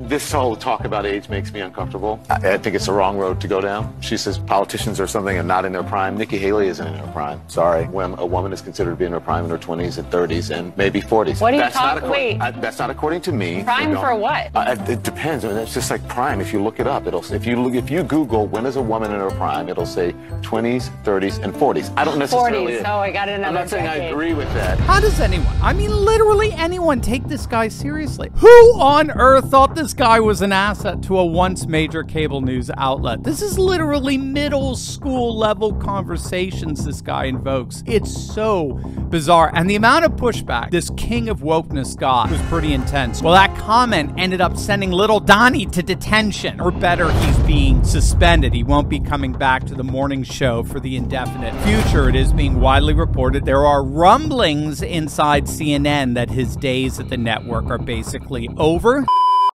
This whole talk about age makes me uncomfortable. I, I, think it's the wrong road to go down. She says politicians or something are not in their prime. Nikki Haley isn't in her prime. Sorry. When a woman is considered to be in her prime in her 20s and 30s and maybe 40s. What are you talking? Wait. I, that's not according to me. Prime for what? Uh, it depends. I mean, it's just like prime. If you look it up, it'll if you look, if you Google when is a woman in her prime, it'll say 20s, 30s, and 40s. I don't necessarily. 40s. Oh, I got another. I'm not saying decade. I agree with that. How does anyone, I mean, literally anyone, take this guy seriously? Who on earth thought this guy was an asset to a once major cable news outlet? This is literally middle school level conversations this guy invokes. It's so bizarre. And the amount of pushback this king of wokeness got was pretty intense. Well, that comment ended up sending little Donnie to detention, or better, he's being suspended. He won't be coming back to the morning show for the indefinite future. It is being widely reported there are rumblings inside CNN that his days at the network are basically over.